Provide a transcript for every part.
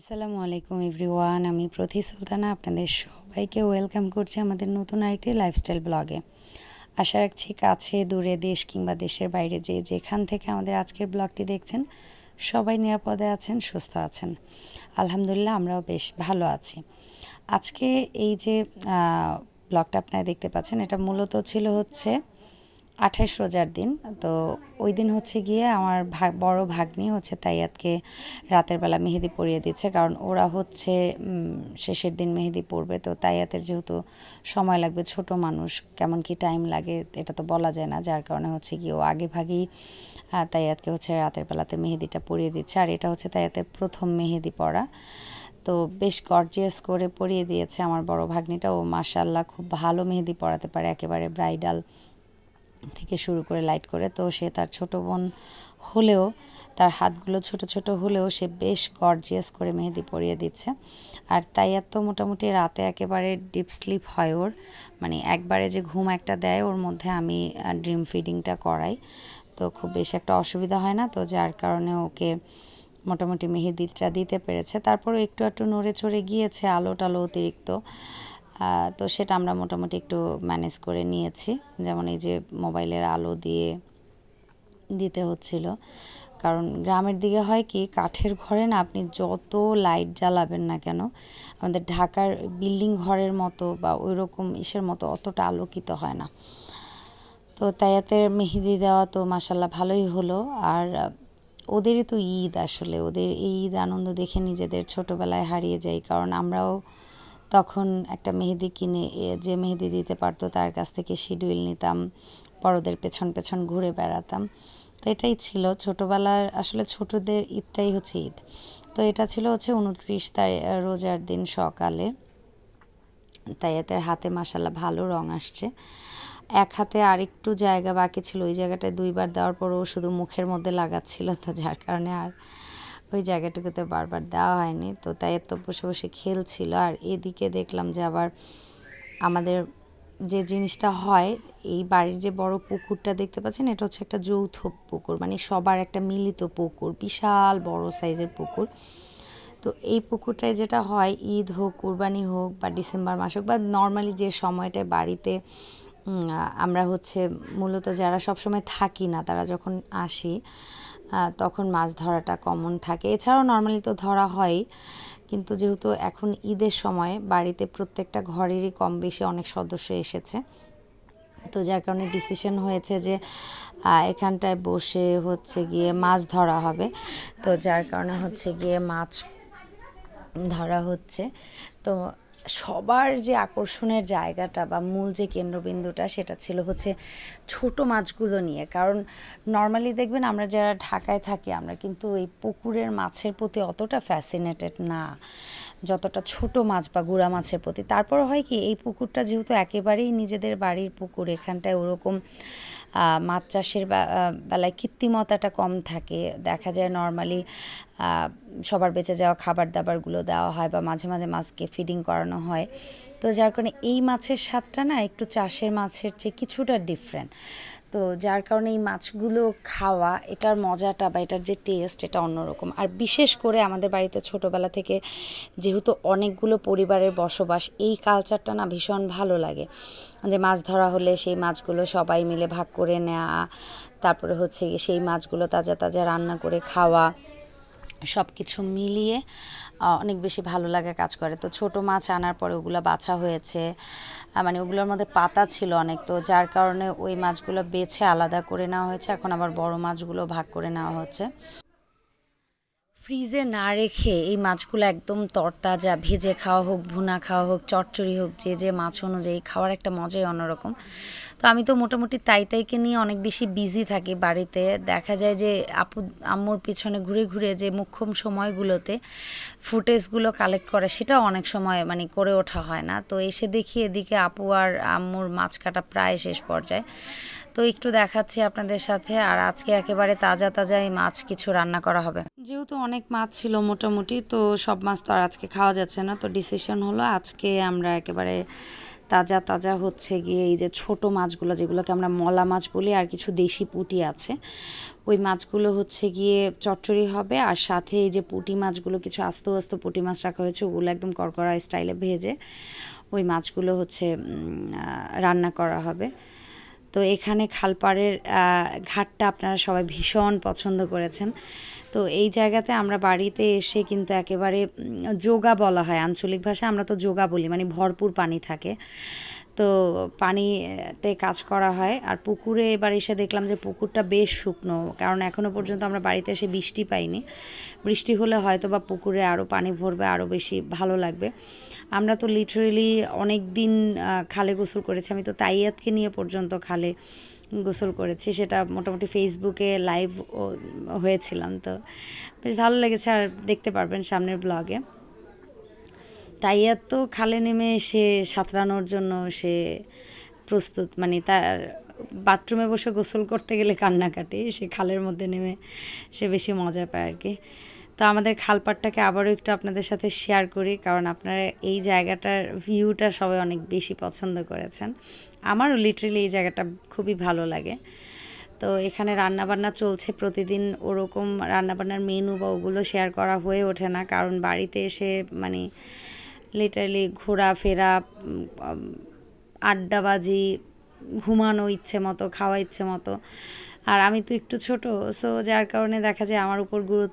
আসসালামু আলাইকুম এভরিওয়ান, আমি প্রতি সুলতানা আপনাদের সবাইকে ওয়েলকাম করছি আমাদের নতুন আরেকটি লাইফস্টাইল ব্লগে আশা রাখছি কাছে, দূরে দেশ কিংবা দেশের বাইরে যে যেখান থেকে আমাদের আজকের ব্লগটি দেখছেন, সবাই নিরাপদে আছেন, সুস্থ আছেন। আলহামদুলিল্লাহ, আমরাও বেশ ভালো আছি। আজকে এই যে ব্লগটা আপনারা দেখতে পাচ্ছেন, এটা মূলত ছিল হচ্ছে আঠাশ রোজার দিন। তো ওই দিন হচ্ছে গিয়ে আমার ভাগ বড় ভাগ্নি হচ্ছে তাইয়াতকে রাতের বেলা মেহেদি পরিয়ে দিচ্ছে। কারণ ওরা হচ্ছে শেষের দিন মেহেদি পরবে। তো তাইয়াতের যেহেতু সময় লাগবে, ছোট মানুষ, কেমন কি টাইম লাগে, এটা তো বলা যায় না। যার কারণে হচ্ছে গিয়ে ও আগে ভাগেই তাইয়াতকে হচ্ছে রাতের বেলাতে মেহেদিটা পরিয়ে দিচ্ছে। আর এটা হচ্ছে তাইয়াতের প্রথম মেহেদি পরা। তো বেশ গর্জিয়াস করে পরিয়ে দিয়েছে আমার বড় ভাগ্নিটা। ও মাসাল্লাহ খুব ভালো মেহেদি পরাতে পারে। একেবারে ব্রাইডাল থেকে শুরু করে লাইট করে, তো সে তার ছোট বোন হলেও, তার হাতগুলো ছোট ছোট হলেও সে বেশ গর্জিয়াস করে মেহেদি পরিয়ে দিচ্ছে। আর তাই এত মোটামুটি রাতে একেবারে ডিপ স্লিপ হয় ওর। মানে একবারে যে ঘুম একটা দেয়, ওর মধ্যে আমি ড্রিম ফিডিংটা করাই। তো খুব বেশি একটা অসুবিধা হয় না, তো যার কারণে ওকে মোটামুটি মেহেদিটা দিতে পেরেছে। তারপরে একটু একটু নড়ে চড়ে গিয়েছে আলো টালো অতিরিক্ত। তো সেটা আমরা মোটামুটি একটু ম্যানেজ করে নিয়েছি। যেমন এই যে মোবাইলের আলো দিয়ে দিতে হচ্ছিল। কারণ গ্রামের দিকে হয় কি, কাঠের ঘরে না আপনি যত লাইট জ্বালাবেন না কেন, আমাদের ঢাকার বিল্ডিং ঘরের মতো বা ওই রকম ইসের মতো অতটা আলোকিত হয় না। তো তাইয়াতের মেহেদি দেওয়া তো মাসাল্লাহ ভালোই হলো। আর ওদেরই তো ঈদ আসলে, ওদের এই ঈদ আনন্দ দেখে নিজেদের ছোটোবেলায় হারিয়ে যাই। কারণ আমরাও তখন একটা মেহেদি কিনে যে মেহেদি দিতে পারতো তার কাছ থেকে শিডিউল নিতাম, বড়দের পেছন পেছন ঘুরে বেড়াতাম। তো এটাই ছিল। ছোটোবেলার আসলে ছোটদের ঈদটাই হচ্ছে ঈদ। তো এটা ছিল হচ্ছে উনত্রিশ তারিখ রোজার দিন সকালে। তাই এতে হাতে মাসাল্লাহ ভালো রং আসছে। এক হাতে আরেকটু জায়গা বাকি ছিল। ওই জায়গাটায় দুইবার দেওয়ার পরও শুধু মুখের মধ্যে লাগাচ্ছিল তো যার কারণে আর ওই জায়গাটুকুতে বারবার দেওয়া হয়নি। তো তাই এত বসে বসে খেলছিল। আর এদিকে দেখলাম যে আবার আমাদের যে জিনিসটা হয়, এই বাড়ির যে বড় পুকুরটা দেখতে পাচ্ছেন, এটা হচ্ছে একটা যৌথ পুকুর। মানে সবার একটা মিলিত পুকুর, বিশাল বড় সাইজের পুকুর। তো এই পুকুরটায় যেটা হয়, ঈদ হোক, কুরবানি হোক বা ডিসেম্বর মাস হোক বা নর্মালি যে সময়টায় বাড়িতে আমরা হচ্ছে মূলত যারা সবসময় থাকি না, তারা যখন আসি তখন মাছ ধরাটা কমন থাকে। এছাড়াও নর্মালি তো ধরা হয়, কিন্তু যেহেতু এখন ঈদের সময়, বাড়িতে প্রত্যেকটা ঘরেরই কম বেশি অনেক সদস্য এসেছে। তো যার কারণে ডিসিশন হয়েছে যে এখানটায় বসে হচ্ছে গিয়ে মাছ ধরা হবে। তো যার কারণে হচ্ছে গিয়ে মাছ ধরা হচ্ছে। তো সবার যে আকর্ষণের জায়গাটা বা মূল যে কেন্দ্রবিন্দুটা সেটা ছিল হচ্ছে ছোট মাছগুলো নিয়ে। কারণ নর্মালি দেখবেন আমরা যারা ঢাকায় থাকি, আমরা কিন্তু এই পুকুরের মাছের প্রতি অতটা ফ্যাসিনেটেড না। যতটা ছোট মাছ বা গুড়া মাছের প্রতি। তারপর হয় কি, এই পুকুরটা যেহেতু একেবারেই নিজেদের বাড়ির পুকুর, এখানটায় ওরকম মাছ চাষের বেলায় কৃত্রিমতাটা কম থাকে। দেখা যায় নর্মালি সবার বেঁচে যাওয়া খাবার দাবারগুলো দেওয়া হয় বা মাঝে মাঝে মাছকে ফিডিং করানো হয়। তো যার কারণে এই মাছের স্বাদটা না একটু চাষের মাছের চেয়ে কিছুটা ডিফারেন্ট তো যার কারণে এই মাছগুলো খাওয়া, এটার মজাটা বা এটার যে টেস্ট এটা অন্যরকম। আর বিশেষ করে আমাদের বাড়িতে ছোটোবেলা থেকে যেহেতু অনেকগুলো পরিবারের বসবাস, এই কালচারটা না ভীষণ ভালো লাগে। যে মাছ ধরা হলে সেই মাছগুলো সবাই মিলে ভাগ করে নেওয়া তারপরে হচ্ছে সেই মাছগুলো তাজা তাজা রান্না করে খাওয়া সব কিছু মিলিয়ে অনেক বেশি ভালো লাগা কাজ করে। তো ছোট মাছ আনার পরে ওগুলো বাছা হয়েছে। মানে ওগুলোর মধ্যে পাতা ছিল অনেক। তো যার কারণে ওই মাছগুলো বেছে আলাদা করে নেওয়া হয়েছে। এখন আবার বড় মাছগুলো ভাগ করে নেওয়া হচ্ছে। ফ্রিজে না রেখে এই মাছগুলো একদম তরতাজা, ভেজে খাওয়া হোক, ভুনা খাওয়া হোক, চটচড়ি হোক, যে যে মাছ অনুযায়ী, খাওয়ার একটা মজাই অন্যরকম। তো আমি তো মোটামুটি তাই তাইকে নিয়ে অনেক বেশি বিজি থাকি বাড়িতে। দেখা যায় যে আপু, আম্মুর পিছনে ঘুরে ঘুরে যে মুখ্যম সময়গুলোতে ফুটেজগুলো কালেক্ট করে সেটাও অনেক সময় মানে করে ওঠা হয় না। তো এসে দেখি এদিকে আপু আর আম্মুর মাছ কাটা প্রায় শেষ পর্যায়ে। তো একটু দেখাচ্ছি আপনাদের সাথে আর আজকে একেবারে তাজা তাজা এই মাছ কিছু রান্না করা হবে। যেহেতু অনেক মাছ ছিল মোটামুটি, তো সব মাছ তো আর আজকে খাওয়া যাচ্ছে না। তো ডিসিশন হলো আজকে আমরা একেবারে তাজা তাজা হচ্ছে গিয়ে এই যে ছোট মাছগুলো, যেগুলোকে আমরা মলা মাছ বলি আর কিছু দেশি পুঁটি আছে, ওই মাছগুলো হচ্ছে গিয়ে চচ্চড়ি হবে আর সাথে এই যে পুটি মাছগুলো, কিছু আস্ত আস্ত পুঁটি মাছ রাখা হয়েছে, ওগুলো একদম করকরা স্টাইলে ভেজে ওই মাছগুলো হচ্ছে রান্না করা হবে। তো এখানে খালপাড়ের ঘাটটা আপনারা সবাই ভীষণ পছন্দ করেছেন। তো এই জায়গাতে আমরা বাড়িতে এসে কিন্তু একেবারে যোগা বলা হয়। আঞ্চলিক ভাষায় আমরা তো যোগা বলি মানে ভরপুর পানি থাকে। তো পানিতে কাজ করা হয়। আর পুকুরে এবার এসে দেখলাম যে পুকুরটা বেশ শুকনো, কারণ এখনও পর্যন্ত আমরা বাড়িতে এসে বৃষ্টি পাইনি। বৃষ্টি হলে হয়তো বা পুকুরে আরও পানি ভরবে আরও বেশি ভালো লাগবে। আমরা তো লিটারেলি অনেক দিন খালে গোসল করেছি। আমি তো তাইয়াতকে নিয়ে পর্যন্ত খালে গোসল করেছি, সেটা মোটামুটি ফেসবুকে লাইভ হয়েছিলাম তো। বেশ ভালো লেগেছে, আর দেখতে পারবেন সামনের ব্লগে তাই এত খালে নেমে সে সাঁতরানোর জন্য সে প্রস্তুত মানে তার বাথরুমে বসে গোসল করতে গেলে কান্নাকাটি সে খালের মধ্যে নেমে সে বেশি মজা পায় আর কি। তো আমাদের খালপাটটাকে আবারও একটু আপনাদের সাথে শেয়ার করি, কারণ আপনারা এই জায়গাটার ভিউটা সবাই অনেক বেশি পছন্দ করেছেন। আমারও লিটারেলি এই জায়গাটা খুবই ভালো লাগে। তো এখানে রান্নাবান্না চলছে প্রতিদিন, ওরকম রান্নাবান্নার মেনু বা ওগুলো শেয়ার করা হয়ে ওঠে না, কারণ বাড়িতে এসে মানে লিটারালি ঘোরাফেরা আড্ডাবাজি, ঘুমানো ইচ্ছে মতো, খাওয়া ইচ্ছে মতো। আর আমি তো একটু ছোট সো যার কারণে দেখা যায় আমার উপর গুরু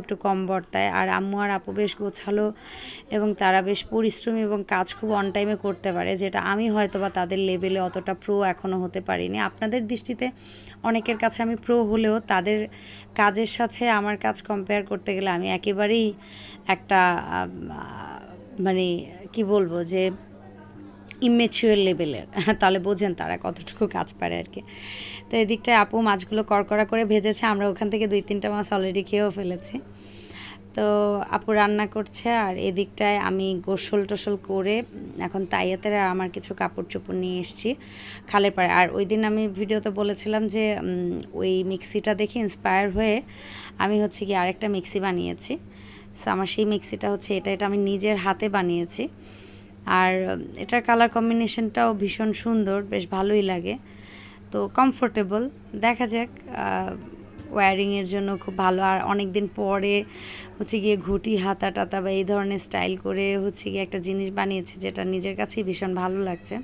একটু কম বর্তায়। আর আম্মু আর আপু বেশ গোছালো এবং তারা বেশ পরিশ্রমী এবং কাজ খুব অন টাইমে করতে পারে, যেটা আমি হয়তো বা তাদের লেভেলে অতটা প্রো এখনও হতে পারিনি। আপনাদের দৃষ্টিতে অনেকের কাছে আমি প্রো হলেও তাদের কাজের সাথে আমার কাজ কম্পেয়ার করতে গেলে আমি একেবারেই একটা মানে কি বলব যে ইমেচুয়ার লেভেলের তাহলে বোঝেন তারা কতটুকু কাজ পারে আর কি। তো এদিকটায় আপু মাছগুলো করকরা করে ভেজেছে, আমরা ওখান থেকে দুই তিনটা মাছ অলরেডি খেয়েও ফেলেছি। তো আপু রান্না করছে, আর এদিকটায় আমি গোসল টোসল করে এখন তাইয়াতের আমার কিছু কাপড় চোপড় নিয়ে এসেছি খালের পাড়ে। আর ওই দিন আমি ভিডিওতে বলেছিলাম যে ওই মিক্সিটা দেখে ইন্সপায়ার হয়ে আমি হচ্ছে কি আরেকটা মিক্সি বানিয়েছি। সো আমার সেই মিক্সিটা হচ্ছে এটা এটা আমি নিজের হাতে বানিয়েছি। আর এটার কালার কম্বিনেশনটাও ভীষণ সুন্দর, বেশ ভালোই লাগে। তো কমফোর্টেবল দেখা যাক ওয়ারিংয়ের জন্য খুব ভালো। আর অনেক দিন পরে হচ্ছে গিয়ে ঘুটি, হাতা, টাতা বা এই ধরনের স্টাইল করে হচ্ছে গিয়ে একটা জিনিস বানিয়েছি যেটা নিজের কাছেই ভীষণ ভালো লাগছে।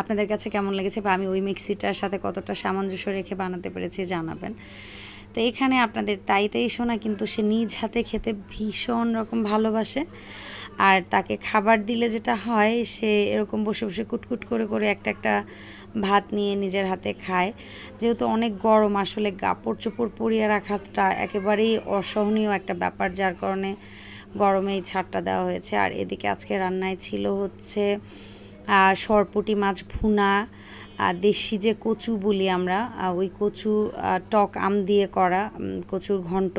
আপনাদের কাছে কেমন লেগেছে বা আমি ওই মিক্সিটার সাথে কতটা সামঞ্জস্য রেখে বানাতে পেরেছি জানাবেন। তো এখানে আপনাদের তাই তাই শোনা কিন্তু সে নিজ হাতে খেতে ভীষণ রকম ভালোবাসে। আর তাকে খাবার দিলে যেটা হয়, সে এরকম বসে বসে কুটকুট করে করে একটা একটা ভাত নিয়ে নিজের হাতে খায়। যেহেতু অনেক গরম, আসলে কাপড় চোপড় পরিয়ে রাখাটা একেবারেই অসহনীয় একটা ব্যাপার, যার কারণে গরমে এই ছাড়টা দেওয়া হয়েছে। আর এদিকে আজকে রান্নায় ছিল হচ্ছে সরপুটি মাছ ভুনা দেশি যে কচু বলি আমরা ওই কচু টক আম দিয়ে করা কচুর ঘন্ট,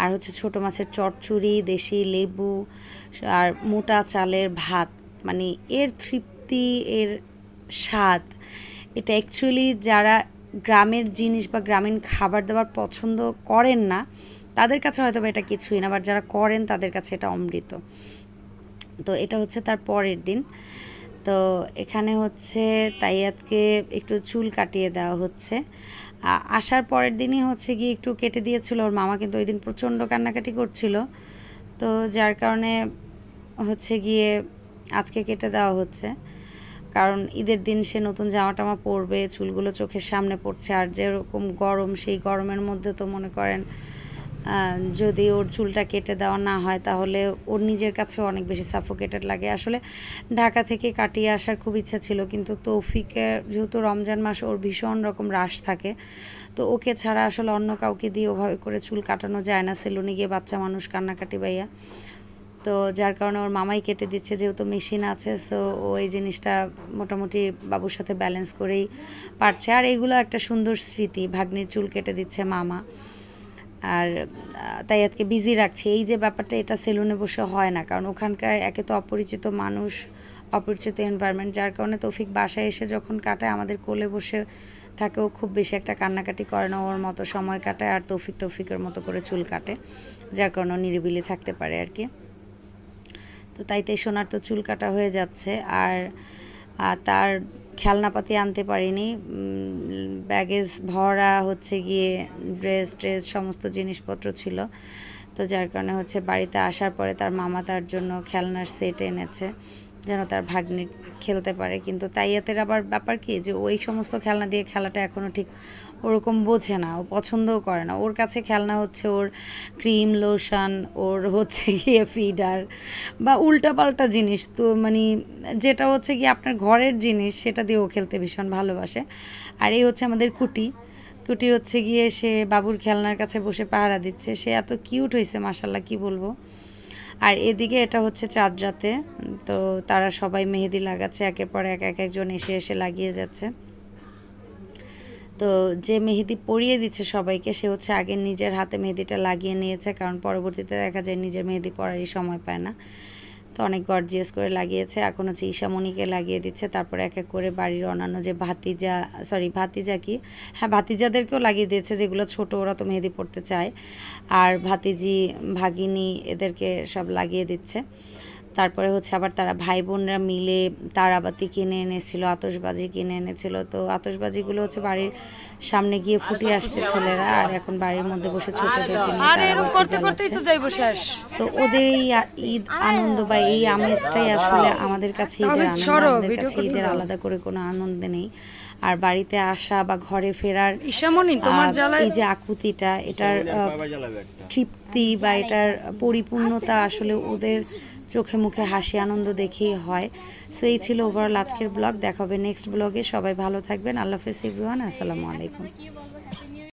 আর হচ্ছে ছোটো মাছের চটচুরি দেশি লেবু, আর মোটা চালের ভাত। মানে এর তৃপ্তি, এর স্বাদ, এটা অ্যাকচুয়ালি যারা গ্রামের জিনিস বা গ্রামীণ খাবার দাবার পছন্দ করেন না, তাদের কাছে হয়তো এটা কিছুই না আবার যারা করেন তাদের কাছে এটা অমৃত। তো এটা হচ্ছে তার পরের দিন। তো এখানে হচ্ছে তাইয়াতকে একটু চুল কাটিয়ে দেওয়া হচ্ছে। আসার পরের দিনই হচ্ছে গিয়ে একটু কেটে দিয়েছিল। ওর মামা কিন্তু ওই দিন প্রচণ্ড কান্নাকাটি করছিল। তো যার কারণে হচ্ছে গিয়ে আজকে কেটে দেওয়া হচ্ছে। কারণ ঈদের দিন সে নতুন জামা টামা পরবে, চুলগুলো চোখের সামনে পড়ছে। আর যেরকম গরম, সেই গরমের মধ্যে তো মনে করেন যদি ওর চুলটা কেটে দেওয়া না হয়, তাহলে ওর নিজের কাছেও অনেক বেশি সাফোকেটেড লাগে। আসলে ঢাকা থেকে কাটিয়ে আসার খুব ইচ্ছা ছিল, কিন্তু তৌফিকে যেহেতু রমজান মাস, ওর ভীষণ রকম রাশ থাকে। তো ওকে ছাড়া আসলে অন্য কাউকে দিয়ে ওভাবে করে চুল কাটানো যায় না, সেলুনে গিয়ে বাচ্চা মানুষ কান্নাকাটি বাইয়া তো যার কারণে ওর মামাই কেটে দিচ্ছে, যেহেতু মেশিন আছে সো ও এই জিনিসটা মোটামুটি বাবুর সাথে ব্যালেন্স করেই পারছে। আর এগুলো একটা সুন্দর স্মৃতি, ভাগ্নির চুল কেটে দিচ্ছে মামা। আর তাই আজকে বিজি রাখছি। এই যে ব্যাপারটা, এটা সেলুনে বসে হয় না। কারণ ওখানকার একে তো অপরিচিত মানুষ, অপরিচিত এনভায়রনমেন্ট যার কারণে তৌফিক বাসায় এসে যখন কাটায়, আমাদের কোলে বসে থাকেও খুব বেশি একটা কান্নাকাটি করে না। ওর মতো সময় কাটায় আর তৌফিক তৌফিকের মতো করে চুল কাটে, যার কারণে নিরিবিলি থাকতে পারে আর কি। তো তাইতে সোনার তো চুল কাটা হয়ে যাচ্ছে। আর তার খেলনাপাতি আনতে পারিনি ব্যাগেজ ভরা হচ্ছে গিয়ে ড্রেস ট্রেস সমস্ত জিনিসপত্র ছিল। তো যার কারণে হচ্ছে বাড়িতে আসার পরে তার মামা তার জন্য খেলনার সেট এনেছে, যেন তার ভাগ্নি খেলতে পারে। কিন্তু তাইয়াতের আবার ব্যাপার কি যে ওই সমস্ত খেলনা দিয়ে খেলাটা এখনও ঠিক ওরকম বোঝে না, ও পছন্দও করে না। ওর কাছে খেলনা হচ্ছে ওর ক্রিম, লোশন, ওর হচ্ছে গিয়ে ফিডার বা উল্টাপাল্টা জিনিস। তো মানে যেটা হচ্ছে কি আপনার ঘরের জিনিস, সেটা দিয়ে ও খেলতে ভীষণ ভালোবাসে। আর এই হচ্ছে আমাদের কুটি। কুটি হচ্ছে গিয়ে সে বাবুর খেলনার কাছে বসে পাহারা দিচ্ছে। সে এত কিউট হয়েছে মাসাল্লাহ কি বলব? আর এদিকে এটা হচ্ছে চাঁদ রাতে তো তারা সবাই মেহেদি লাগাচ্ছে, একের পর এক এক একজন এসে এসে লাগিয়ে যাচ্ছে। তো যে মেহেদি পরিয়ে দিচ্ছে সবাইকে, সে হচ্ছে আগে নিজের হাতে মেহেদিটা লাগিয়ে নিয়েছে, কারণ পরবর্তীতে দেখা যায় নিজের মেহেদি পরারই সময় পায় না। তো অনেক গর্জিয়াস করে লাগিয়েছে। এখন হচ্ছে ঈশামণিকে লাগিয়ে দিচ্ছে। তারপরে এক এক করে বাড়ির অন্যান্য যে ভাতিজা সরি ভাতিজা কি? হ্যাঁ ভাতিজাদেরকেও লাগিয়ে দিয়েছে, যেগুলো ছোট, ওরা তো মেহেদি পড়তে চায়। আর ভাতিজি, ভাগিনী এদেরকে সব লাগিয়ে দিচ্ছে। তারপরে হচ্ছে আবার তারা ভাই বোনরা মিলে তারাবাতি কিনে এনেছিল আতসবাজি কিনে এনেছিল। তো আতশবাজিগুলো হচ্ছে বাড়ির সামনে গিয়ে ফুটে আসছে ছেলেরা আর এখন বাড়ির মধ্যে বসে করতেই তো ওদের এই ঈদ আনন্দ বা এই আমেজটাই আসলে আমাদের কাছে ঈদের আনন্দ কাছে আলাদা করে কোনো আনন্দ নেই। আর বাড়িতে আসা বা ঘরে ফেরার ঈশামণি তোমার জ্বালায় এই যে আকুতিটা এটার তৃপ্তি বা এটার পরিপূর্ণতা আসলে ওদের চোখে মুখে হাসি আনন্দ দেখেই হয়। সো এই ছিল ওভারঅল আজকের ব্লগ দেখা হবে নেক্সট ব্লগে সবাই ভালো থাকবেন। আল্লাহ হাফেজ এভরিওয়ান আসসালামু আলাইকুম।